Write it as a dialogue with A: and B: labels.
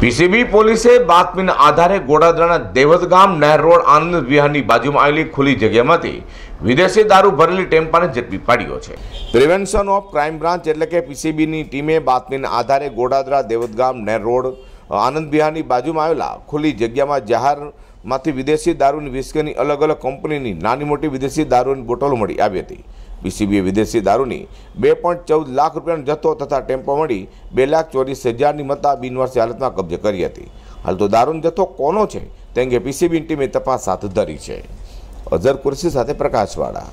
A: PCB પોલીસે બાતમીના આધારે ગોડાદરાના દેવદ ગામ, નહેર રોડ, આનંદ વિહારની બાજુમાં આવેલી ખુલ્લી જગ્યામાંથી વિદેશી દારૂ ભરેલી ટેમ્પાને ઝડપી પાડ્યો છે. પ્રિવેન્શન ઓફ ક્રાઇમ બ્રાન્ચ એટલે કે પીસીબીની ટીમે બાતમીના આધારે ગોડાદરા, દેવદ ગામ, નહેર રોડ, આનંદ વિહારની બાજુમાં આવેલા ખુલ્લી જગ્યામાં જાહેરમાંથી વિદેશી દારૂની વિસ્કીની અલગ અલગ કંપનીની નાની મોટી વિદેશી દારૂની બોટલો મળી આવી હતી. પીસીબીએ વિદેશી દારૂની બે પોઈન્ટ ચૌદ લાખ રૂપિયાનો જથ્થો તથા ટેમ્પો મળી બે લાખ ચોરીસ હજારની મત્તા બિનવારસી હાલતમાં કબજે કરી હતી. હાલ તો દારૂનો જથ્થો કોનો છે તે અંગે પીસીબીની ટીમે તપાસ હાથ ધરી છે. અઝર કુરશી સાથે પ્રકાશવાળા.